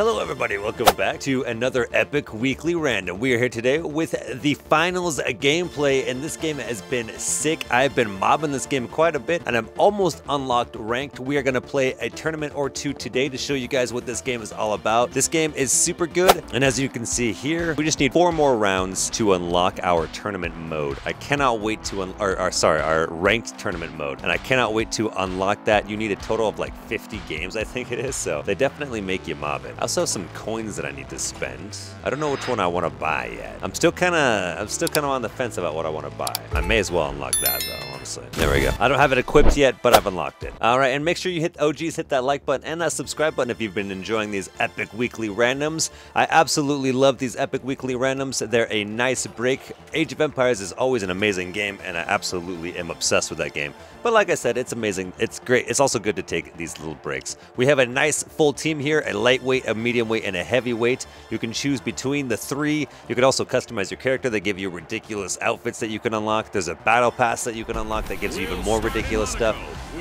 Hello everybody, welcome back to another epic weekly random. We are here today with the finals gameplay and this game has been sick. I've been mobbing this game quite a bit and I'm almost unlocked ranked. We are going to play a tournament or two today to show you guys what this game is all about. This game is super good and as you can see here, we just need four more rounds to unlock our tournament mode. I cannot wait to, un or, or sorry, our ranked tournament mode and I cannot wait to unlock that. You need a total of like 50 games I think it is, so they definitely make you mob it. Also have some coins that I need to spend. I don't know which one I want to buy yet. I'm still kind of, I'm still kind of on the fence about what I want to buy. I may as well unlock that though, There we go. I don't have it equipped yet, but I've unlocked it. All right, and make sure you hit OGs, hit that like button and that subscribe button if you've been enjoying these epic weekly randoms. I absolutely love these epic weekly randoms. They're a nice break. Age of Empires is always an amazing game, and I absolutely am obsessed with that game. But like I said, it's amazing. It's great. It's also good to take these little breaks. We have a nice full team here, a lightweight, a medium weight, and a heavyweight. You can choose between the three. You can also customize your character. They give you ridiculous outfits that you can unlock. There's a battle pass that you can unlock that gives you even more ridiculous stuff.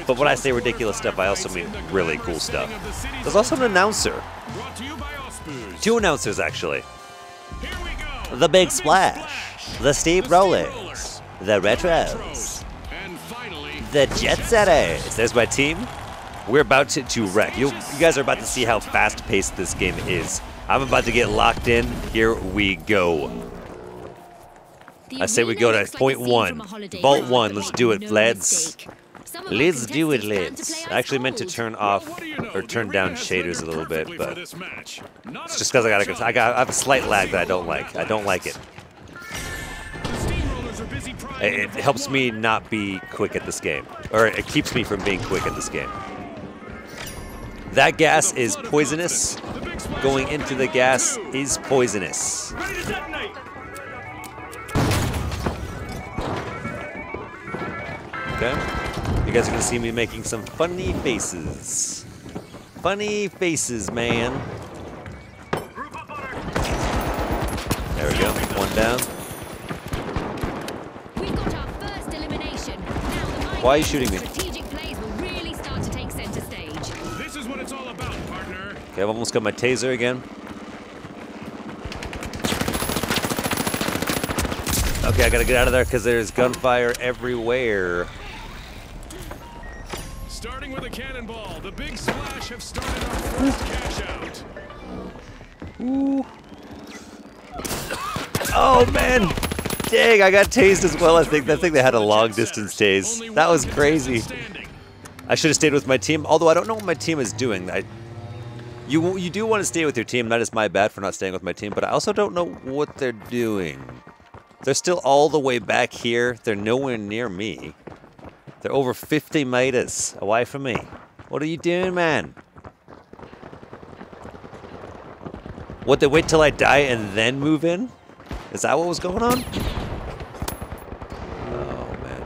But when I say ridiculous stuff, I also mean really cool stuff. There's also an announcer. Two announcers, actually. The Big Splash, the Steamrollers, the Retros, the Jet Setters. There's my team. We're about to, to wreck. you you guys are about to see how fast-paced this game is. I'm about to get locked in. Here we go. I say we go to point one. Vault one. Let's do it, lads. Let's do it, lads. I actually meant to turn off or turn down shaders a little bit, but it's just because I got I got I have a slight lag that I don't like. I don't like it. It helps me not be quick at this game, or it keeps me from being quick at this game. That gas is poisonous. Going into the gas is poisonous. Okay. You guys are going to see me making some funny faces. Funny faces, man. There we go. One down. Why are you shooting me? This is what it's all about, partner. Okay, I've almost got my taser again. Okay, I gotta get out of there because there's gunfire everywhere. With a cannonball, the big splash have started our first cash out. Ooh. Oh man! Dang, I got tased as well. I think I think they had a long distance tase. That was crazy. I should have stayed with my team, although I don't know what my team is doing. I, you you do want to stay with your team. That is my bad for not staying with my team, but I also don't know what they're doing. They're still all the way back here. They're nowhere near me. They're over 50 meters away from me. What are you doing, man? What, they wait till I die and then move in? Is that what was going on? Oh, man.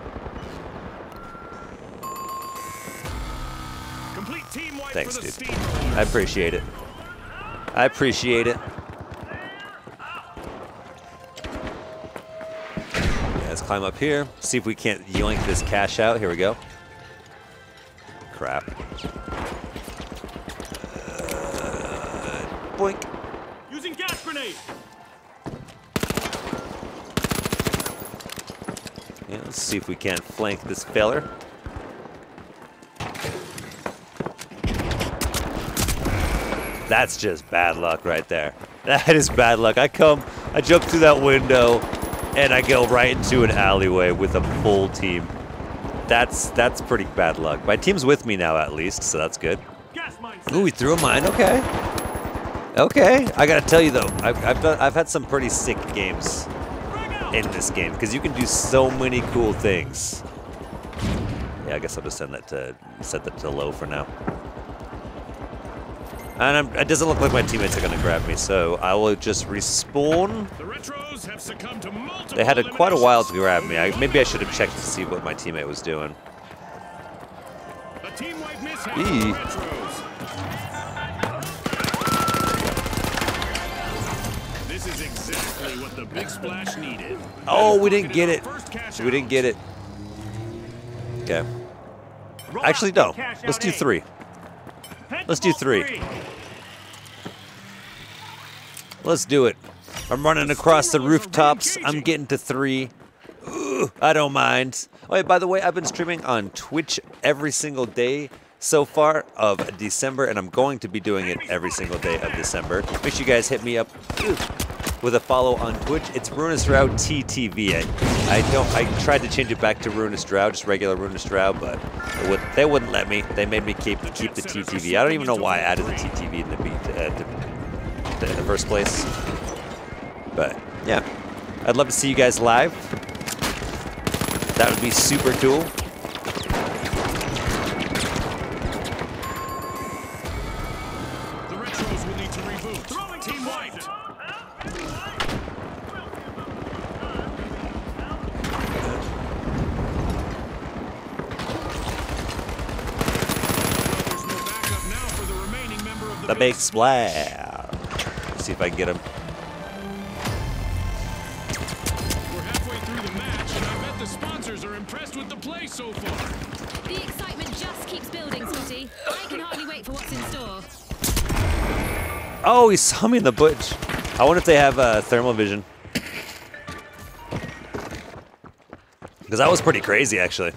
Thanks, dude. I appreciate it. I appreciate it. Climb up here. See if we can't yoink this cash out. Here we go. Crap. Uh, boink. Using gas grenade. Yeah, let's see if we can't flank this feller. That's just bad luck right there. That is bad luck. I come, I jump through that window, and I go right into an alleyway with a full team. That's that's pretty bad luck. My team's with me now at least, so that's good. Ooh, we threw a mine. Okay. Okay. I gotta tell you though, I've I've, done, I've had some pretty sick games in this game because you can do so many cool things. Yeah, I guess I'll just send that to set that to low for now. And I'm, it doesn't look like my teammates are going to grab me, so I will just respawn. The they had a, quite a while to grab me. I, maybe I should have checked to see what my teammate was doing. Eee. This is exactly what the big splash needed. Oh, we didn't get it. We didn't get it. Okay. Actually, no. Let's do three. Let's do three. Let's do it. I'm running across the rooftops. I'm getting to three. Ooh, I don't mind. Oh, yeah, by the way, I've been streaming on Twitch every single day so far of December, and I'm going to be doing it every single day of December. Make sure you guys hit me up ooh, with a follow on Twitch. It's Ruinous Drow TTV. I, I don't. I tried to change it back to Ruinous Drow, just regular Ruinous Drow, but would, they wouldn't let me. They made me keep keep the TTV. I don't even know why I added the TTV in the uh, in the first place. But yeah, I'd love to see you guys live. That would be super cool. The, The big splash. Let's See if I can get him. We're halfway through the match, and I bet the sponsors are impressed with the play so far. The excitement just keeps building, Scotty. I can hardly wait for what's in store. Oh, he saw me in the butch. I wonder if they have uh, thermal vision. Because that was pretty crazy, actually.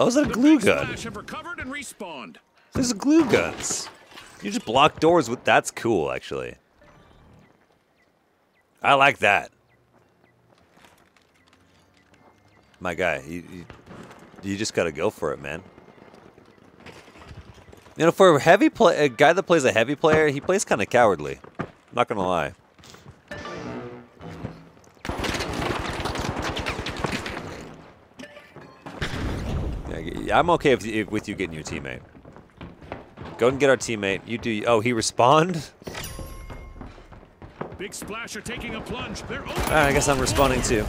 Oh, is that a glue gun? Splash have recovered and respawned. There's glue guns. You just block doors with. That's cool, actually. I like that. My guy, you, you, you just gotta go for it, man. You know, for a heavy play, a guy that plays a heavy player, he plays kind of cowardly. I'm not gonna lie. Yeah, I'm okay with, you- with you getting your teammate. Go and get our teammate. You do. Oh, he respond. Big Splash are taking a plunge. They're open. Alright, I guess I'm responding too.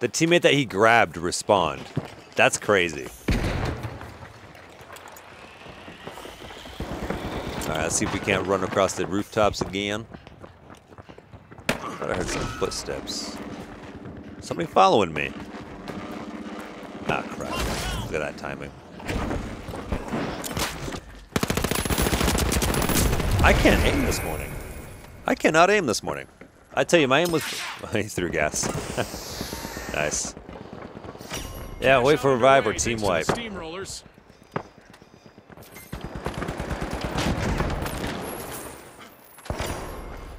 The teammate that he grabbed respond. That's crazy. Alright, let's see if we can't run across the rooftops again. Thought I heard some footsteps. Somebody following me. Ah, crap. Look at that timing. I can't aim this morning. I cannot aim this morning. I tell you, my aim was. he threw gas. nice. Yeah, wait for a revive or team wipe. Steamrollers.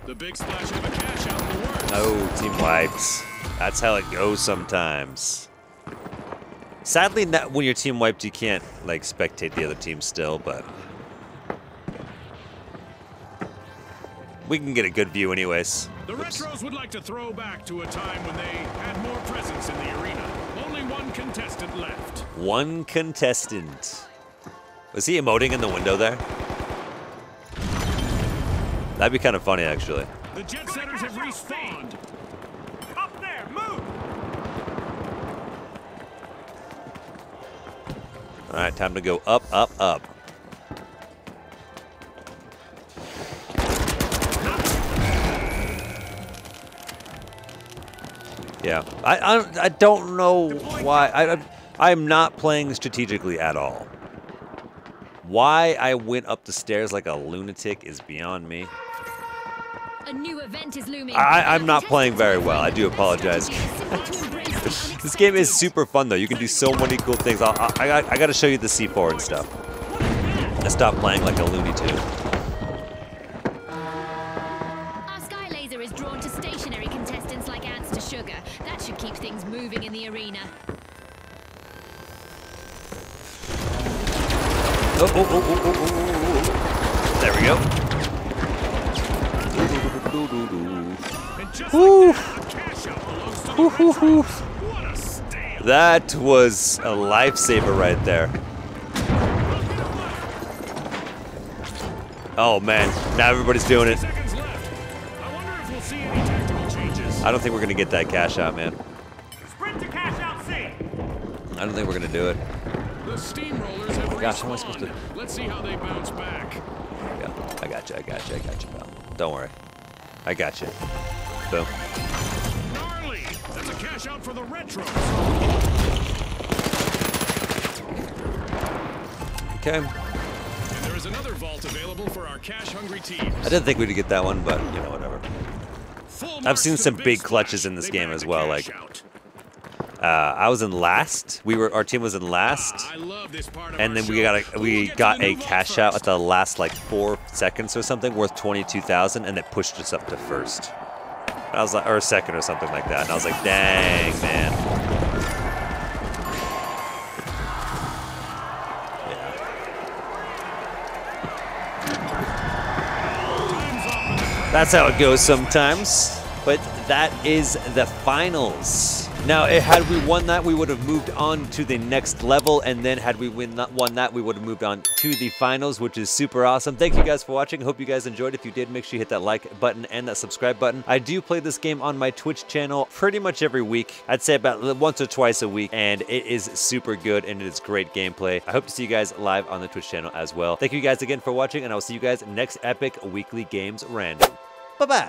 The Big Splash have a cash out in the works. Oh, team wipes. That's how it goes sometimes. Sadly, not when you're team wiped, you can't like spectate the other team still, but we can get a good view anyways. The Oops. Retros would like to throw back to a time when they had more presence in the arena. Only one contestant left. One contestant. Was he emoting in the window there? That'd be kind of funny, actually. The Jet Setters have respawned. Up there, move! All right, time to go up, up, up. Yeah, I, I, I don't know why. I, I- I'm not playing strategically at all. Why I went up the stairs like a lunatic is beyond me. A new event is looming. I- I'm not playing very well. I do apologize. strategies simply to embrace the This game is super fun though. You can do so many cool things. I, I, I got to show you the C4 and stuff. I stopped playing like a Looney Tune. In the arena. Oh, oh, oh, oh, oh, oh, oh, oh. There we go. And just Woo. like that, was a lifesaver right there. Oh man, now everybody's doing it. Seconds left. I wonder if we'll see any tactical changes. I don't think we're gonna get that cash out, man. I don't think we're gonna do it. The Steamrollers have Gosh, how am I supposed to- Let's see how they bounce back. Yeah, I got you. I got you. I got you, pal. Don't worry. I got you. Boom. Gnarly. That's a cash out for the Retros. Okay. And there is another vault available for our cash-hungry teams. I didn't think we'd get that one, but you know, whatever. I've seen some big clutches in this game as well, like- out. Uh, I was in last. We were our team was in last. Ah, I love this part of and then we got a we got a cash out at the last like four seconds or something worth 22,000 and it pushed us up to first. I was like or second or something like that and I was like dang man. Yeah. That's how it goes sometimes. But that is the finals. Now, eh, had we won that, we would have moved on to the next level, and then had we win that, won that, we would have moved on to the finals, which is super awesome. Thank you guys for watching. Hope you guys enjoyed. If you did, make sure you hit that like button and that subscribe button. I do play this game on my Twitch channel pretty much every week. I'd say about once or twice a week, and it is super good and it is great gameplay. I hope to see you guys live on the Twitch channel as well. Thank you guys again for watching, and I will see you guys next epic weekly games random. Bye bye.